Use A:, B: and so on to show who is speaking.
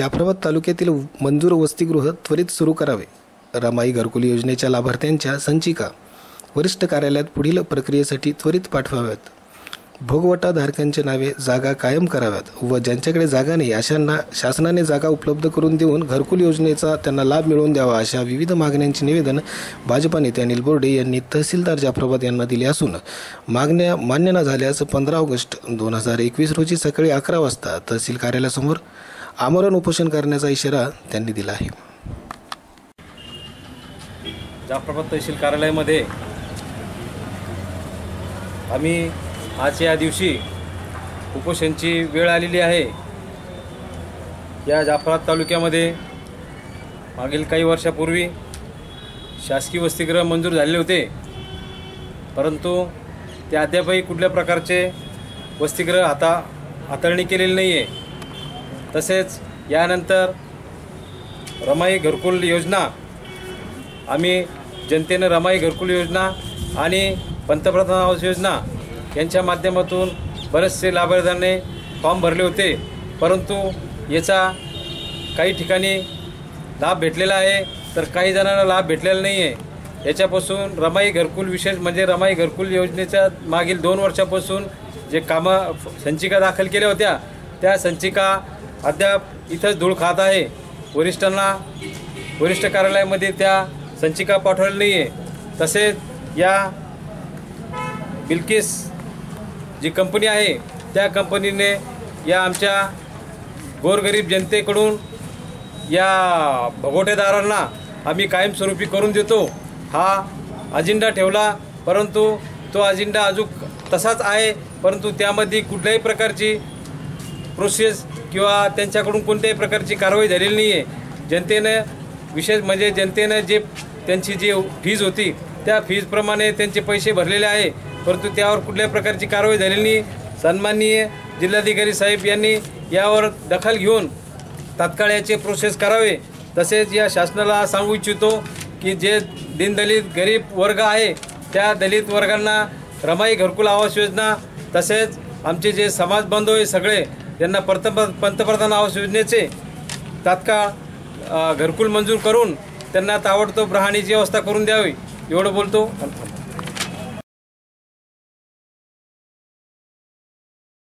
A: जाफराबाद तालुक्यातील मंजूर वसतिगृह त्वरित सुरू करावे. रमाई घरकुल योजनेच्या लाभार्थ्यांच्या संचिका वरिष्ठ कार्यालयात पुढील प्रक्रियेसाठी त्वरित पाठवाव्यात. भोगवटाधारकांचे नावे जागा कायम कराव्यात व ज्यांच्याकडे जागा नाही अशांना शासनाने जागा उपलब्ध करून देऊन घरकुल योजनेचा त्यांना लाभ मिळवून द्यावा अशा विविध मागण्यांचे निवेदन भाजपा नेते अनिल बोर्डे यांनी तहसीलदार जाफराबाद यांना दिले असून मागण्या मान्य न झाल्यास पंधरा ऑगस्ट दोन हजार एकवीस रोजी सकाळी अकरा वाजता तहसील कार्यालयासमोर आमरण उपोषण करण्याचा इशारा त्यांनी दिला आहे.
B: जाफराबाद तहसील कार्यालयामध्ये आम्ही आज या दिवशी उपोषणची वेळ आलेली आहे. या जाफराबाद तालुक्यामध्ये मागील काही वर्षापूर्वी शासकीय वसतिगृह मंजूर झालेले होते. परंतु ते अद्यापही कुठल्या प्रकारचे वसतिगृह हाता हाताळणी केलेली नाही आहे तसेच यानंतर रमाई घरकुल योजना आम्ही जनतेनं रमाई घरकुल योजना आणि पंतप्रधान आवास योजना यांच्या माध्यमातून बरेचसे लाभार्थ्यांनी फॉर्म भरले होते. परंतु याचा काही ठिकाणी लाभ भेटलेला आहे. तर काही जणांना लाभ भेटलेला नाही आहे याच्यापासून रमाई घरकुल विशेष म्हणजे रमाई घरकुल योजनेच्या मागील दोन वर्षापासून जे कामं संचिका दाखल केल्या होत्या त्या संचिका अद्याप इथंच धूळ खात आहे. वरिष्ठांना वरिष्ठ कार्यालयामध्ये त्या संचिका पाठवलेली नाही आहे तसेच या बिल्किस जी कंपनी आहे त्या कंपनीने या आमच्या गोरगरीब जनतेकडून या भगोटेदारांना आम्ही कायमस्वरूपी करून देतो. हा अजेंडा ठेवला परंतु तो अजेंडा अजून तसाच आहे परंतु त्यामध्ये कुठल्याही प्रकारची प्रोसेस किंवा त्यांच्याकडून कोणत्याही प्रकारची कारवाई झालेली नाही आहे जनतेनं विशेष म्हणजे जनतेनं जे त्यांची जी फीज होती त्या फीजप्रमाणे त्यांचे पैसे भरलेले आहे. परंतु त्यावर कुठल्याही प्रकारची कारवाई झालेली नाही. सन्माननीय जिल्हाधिकारी साहेब यांनी यावर दखल घेऊन तात्काळ याचे प्रोसेस करावे. तसेच या शासनाला सांगू इच्छितो की जे दीनदलित गरीब वर्ग आहे त्या दलित वर्गांना रमाई घरकुल आवास योजना तसेच आमचे जे समाज बांधव आहे सगळे यांना पंत पंतप्रधान आवास योजनेचे तात्काळ घरकुल मंजूर करून त्यांना ताबडतोब राहण्याची व्यवस्था करून द्यावी. एवढं बोलतो. आणि